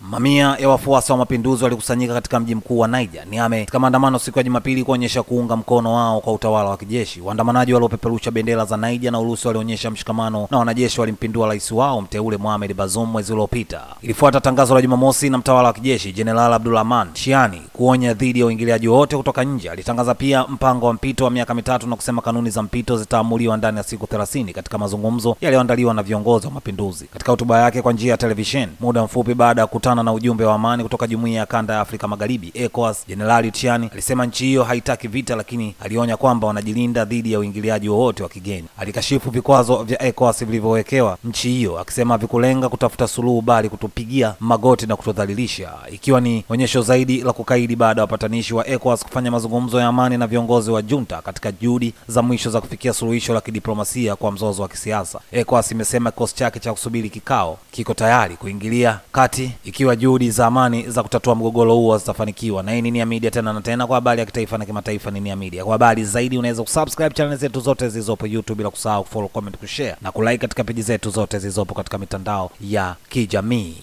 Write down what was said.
Mamia ya wafuasi wa mapinduzi walikusanyika katika mji mkuu wa Niger, Niamey, katika maandamano siku ya Jumapili kuonyesha kuunga mkono wao kwa utawala wa kijeshi. Waandamanaji waliopeperusha bendera za Niger na Urusi walionyesha mshikamano na wanajeshi walimpindua rais wao mteule Mohamed Bazoum mwezi uliopita. Ilifuata tangazo la Jumamosi na mtawala wa kijeshi Jenerali Abdurahman Chiani kuonya dhidi ya uingiliaji wote kutoka nje. Alitangaza pia mpango wa mpito wa miaka mitatu na kusema kanuni za mpito zitaamuliwa ndani ya siku 30 katika mazungumzo yaliyoandaliwa na viongozi wa mapinduzi. Katika hotuba yake kwa njia ya televisheni muda mfupi baada ya kukutana na ujumbe wa amani kutoka jumuiya ya kanda ya Afrika Magharibi ECOWAS, Jenerali Tiani alisema nchi hiyo haitaki vita, lakini alionya kwamba wanajilinda dhidi ya uingiliaji wowote wa kigeni. Alikashifu vikwazo vya ECOWAS vilivyowekewa nchi hiyo, akisema vikulenga kutafuta suluhu, bali kutupigia magoti na kutudhalilisha, ikiwa ni onyesho zaidi la kukaidi baada ya wapatanishi wa ECOWAS kufanya mazungumzo ya amani na viongozi wa junta katika juhudi za mwisho za kufikia suluhisho la kidiplomasia kwa mzozo wa kisiasa. ECOWAS imesema kikosi chake cha kusubiri kikao kiko tayari kuingilia kati ikiwa juhudi za amani za kutatua mgogoro huo zitafanikiwa. Na hii ni Nia Media tena na tena, kwa habari ya kitaifa na kimataifa. Ni Nia Media. Kwa habari zaidi, unaweza kusubscribe channel zetu zote zilizopo YouTube, bila kusahau kufollow, comment, kushare na kulike katika peji zetu zote zilizopo katika mitandao ya kijamii.